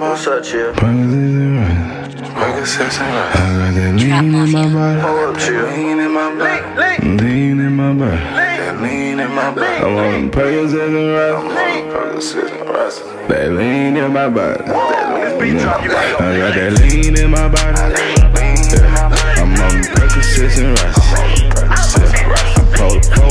What's up, chill? I got that lean in my body. Hold up, chill. Lean in my body. Lean in my body. That lean in my body. I'm on Percocets and rice. Percocets and rice. That lean in my body. I got that lean in my body. I'm on Percocets and rice. I pulled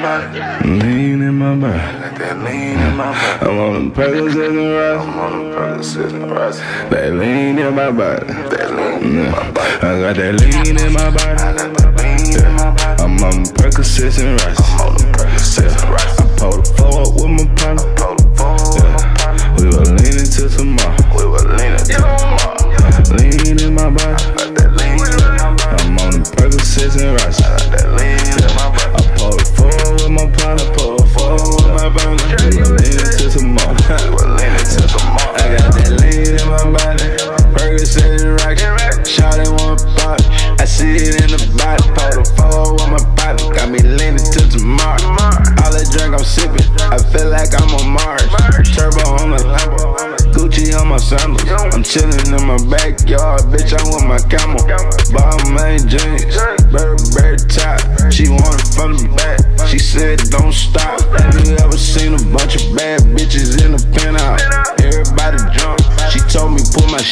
my body. Lean in my body. Got that lean in my body. I'm on Percocets and rice. I'm on the Percocets and rice. That lean in my body. That lean in my body. I got that lean in my body. Got that lean in my body. I'm on Percocets and rice. On the Percocets and rice. Leaning to some. I got that lean in my body. Percocets and rice. Shot in one pot. I see it in the body. Four with my partner. Got me leaning to tomorrow. All that drink I'm sipping. I feel like I'm on Mars. Turbo on the Lambo. Gucci on my sandals. I'm chilling in my backyard. Bitch, I'm with my camel. Balmain jeans. Burberry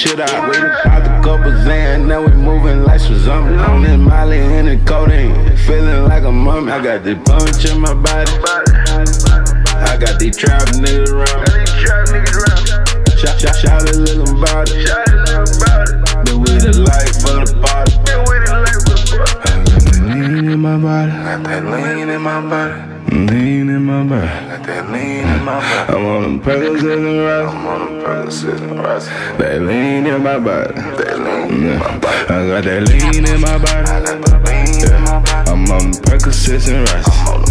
shit out. We done popped a couple Xan, now we moving like zombie. On this Molly and the codeine, feeling like a mummy. I got this punch in my body. I got these trap niggas around. Got that lean in my body. Lean in my body. I Got that lean in my body. I'm on them Percocets and rice. I'm on the Percocets and rice. That lean in my body. That lean in my body. I got that lean in my body. Got that lean in my body. I'm on Percocets and rice.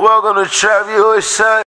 Welcome to Trap USA.